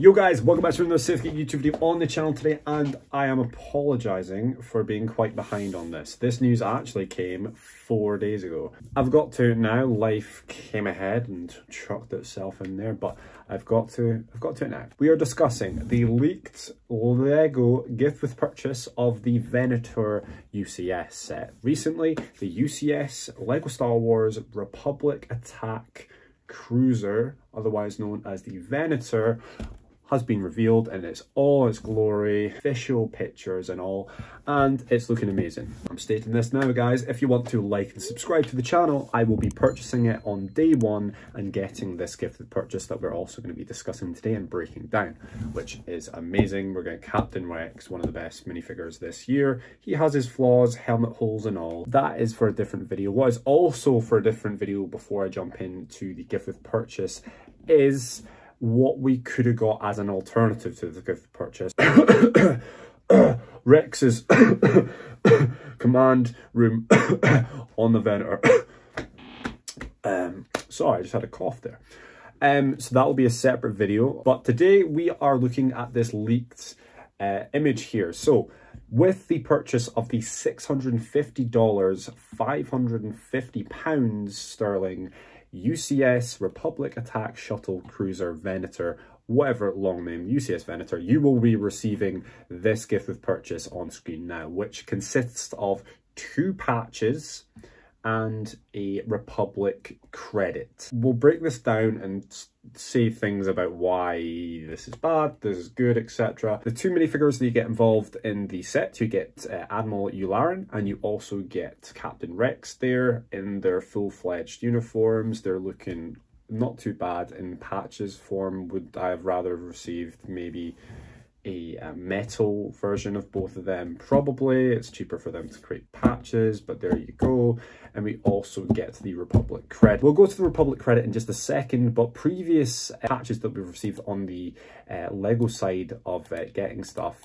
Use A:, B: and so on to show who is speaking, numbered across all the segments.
A: Yo guys, welcome back to another Geek YouTube video on the channel today and I am apologising for being quite behind on this. This news actually came four days ago. I've got to now, life came ahead and chucked itself in there, but I've got to, I've got to it now. We are discussing the leaked LEGO gift with purchase of the Venator UCS set. Recently, the UCS LEGO Star Wars Republic Attack Cruiser, otherwise known as the Venator, has been revealed and it's all its glory, official pictures and all, and it's looking amazing. I'm stating this now, guys. If you want to like and subscribe to the channel, I will be purchasing it on day one and getting this gifted purchase that we're also going to be discussing today and breaking down, which is amazing. We're getting Captain Rex, one of the best minifigures this year. He has his flaws, helmet holes and all. That is for a different video. What is also for a different video before I jump into the gift with purchase is what we could have got as an alternative to the gift purchase. Rex's command room on the Venator. um, sorry, I just had a cough there. Um, so that will be a separate video. But today we are looking at this leaked uh, image here. So with the purchase of the $650, 550 pounds sterling UCS Republic Attack Shuttle Cruiser Venator, whatever long name, UCS Venator, you will be receiving this gift with purchase on screen now, which consists of two patches, and a Republic credit. We'll break this down and say things about why this is bad, this is good, etc. The two minifigures that you get involved in the set, you get uh, Admiral Yularen and you also get Captain Rex there in their full-fledged uniforms. They're looking not too bad in patches form. Would I have rather received maybe a, a, metal version of both of them probably. It's cheaper for them to create patches but there you go. And we also get the republic credit we'll go to the republic credit in just a second but previous patches that we've received on the uh, lego side of uh, getting stuff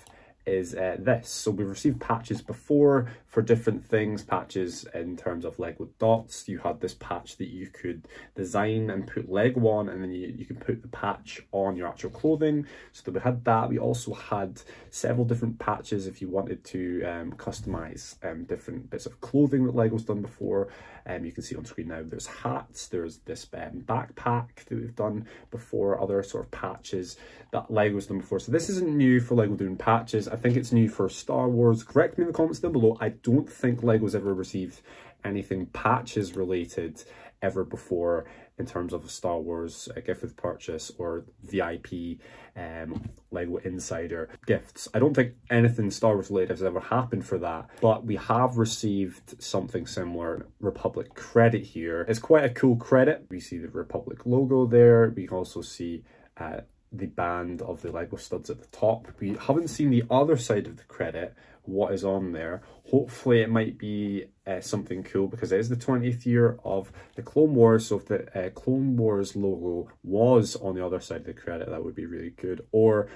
A: is uh, this. So we've received patches before for different things, patches in terms of Lego dots. You had this patch that you could design and put Lego on and then you, you can put the patch on your actual clothing. So that we had that. We also had several different patches if you wanted to um, customize um, different bits of clothing that Lego's done before. Um, you can see on screen now there's hats, there's this um, backpack that we've done before, other sort of patches that Lego's done before. So this isn't new for Lego doing patches. I think it's new for Star Wars. Correct me in the comments down below. I don't think Lego's ever received anything patches related ever before in terms of a Star Wars a gift with purchase or VIP um, Lego Insider gifts. I don't think anything Star Wars related has ever happened for that, but we have received something similar, Republic credit here. It's quite a cool credit. We see the Republic logo there. We also see uh, the band of the Lego studs at the top. We haven't seen the other side of the credit, what is on there. Hopefully it might be uh, something cool because it is the 20th year of the Clone Wars. So if the uh, Clone Wars logo was on the other side of the credit, that would be really good. Or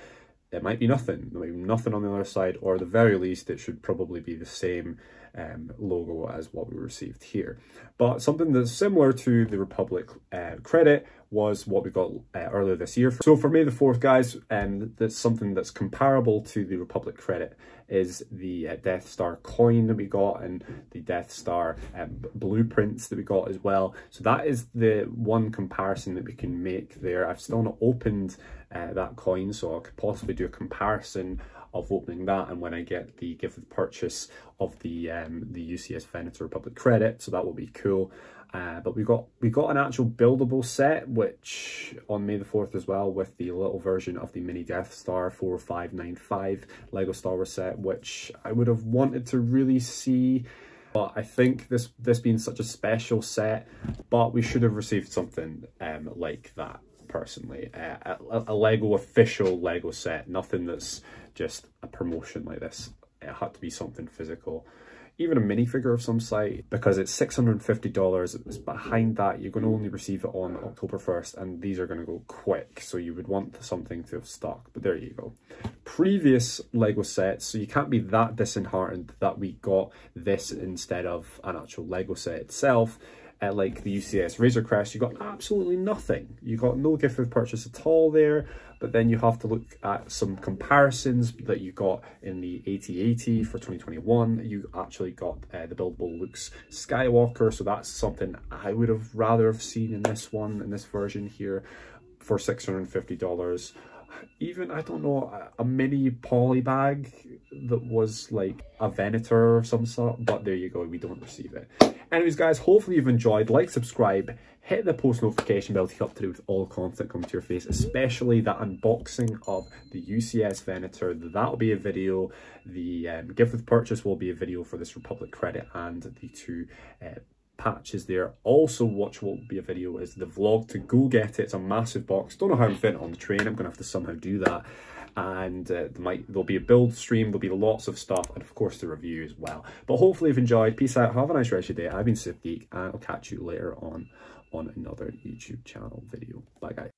A: it might be nothing, there might be nothing on the other side, or the very least, it should probably be the same um, logo as what we received here. But something that's similar to the Republic uh, credit was what we got uh, earlier this year. So for May the 4th, guys, um, that's something that's comparable to the Republic credit is the uh, Death Star coin that we got and the Death Star um, blueprints that we got as well. So that is the one comparison that we can make there. I've still not opened uh, that coin, so I could possibly do a comparison of opening that and when I get the gift of purchase of the um, the UCS Venator Republic credit, so that will be cool. Uh, but we got we got an actual buildable set, which on May the 4th as well, with the little version of the mini Death Star 4595 Lego Star Wars set, which I would have wanted to really see. But I think this this being such a special set, but we should have received something um, like that personally. Uh, a, a Lego official Lego set, nothing that's just a promotion like this. It had to be something physical. Even a minifigure of some site because it's $650 it's behind that. You're going to only receive it on October 1st and these are going to go quick. So you would want something to have stock. But there you go. Previous Lego sets so you can't be that disheartened that we got this instead of an actual Lego set itself like the UCS Razor Crest, you got absolutely nothing. You got no gift with purchase at all there, but then you have to look at some comparisons that you got in the AT-AT for 2021. You actually got uh, the buildable Luke's Skywalker, so that's something I would have rather have seen in this one, in this version here, for $650 even I don't know a, mini poly bag that was like a Venator or some sort but there you go we don't receive it. Anyways guys hopefully you've enjoyed. Like subscribe hit the post notification bell to keep up to date with all content coming to your face especially that unboxing of the UCS Venator. That'll be a video. The um, gift with purchase will be a video for this Republic credit and the two uh, patches there. Also watch what will be a video is the vlog to go get it. It's a massive box. Don't know how I'm fitting on the train. I'm going to have to somehow do that. And uh, there might, there'll be a build stream. There'll be lots of stuff. And of course the review as well. But hopefully you've enjoyed. Peace out. Have a nice rest of your day. I've been Sith Geek and I'll catch you later on on another YouTube channel video. Bye guys.